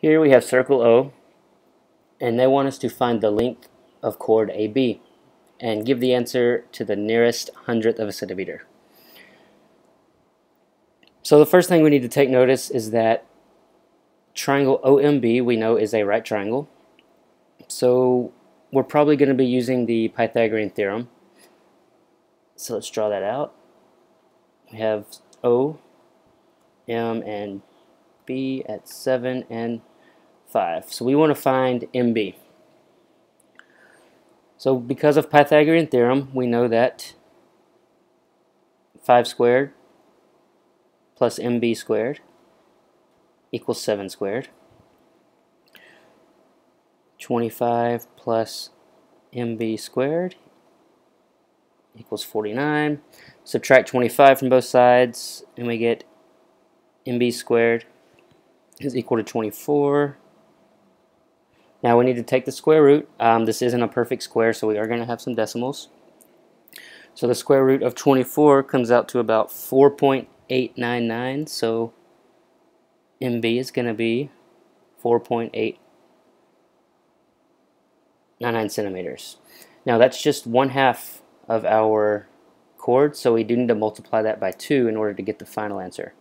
Here we have circle O, and they want us to find the length of chord AB and give the answer to the nearest hundredth of a centimeter. So the first thing we need to take notice is that triangle OMB we know is a right triangle. So we're probably going to be using the Pythagorean theorem. So let's draw that out. We have O, M, and B at 7 and 5. So we want to find MB. So because of Pythagorean theorem, we know that 5 squared plus MB squared equals 7 squared. 25 plus MB squared equals 49. Subtract 25 from both sides and we get MB squared is equal to 24. Now we need to take the square root. Um, this isn't a perfect square so we are going to have some decimals. So the square root of 24 comes out to about 4.899 so MB is going to be 4.899 centimeters. Now that's just one half of our chord, so we do need to multiply that by 2 in order to get the final answer.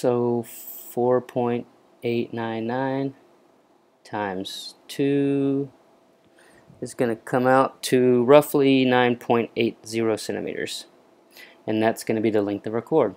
So 4.899 times 2 is going to come out to roughly 9.80 centimeters. And that's going to be the length of our chord.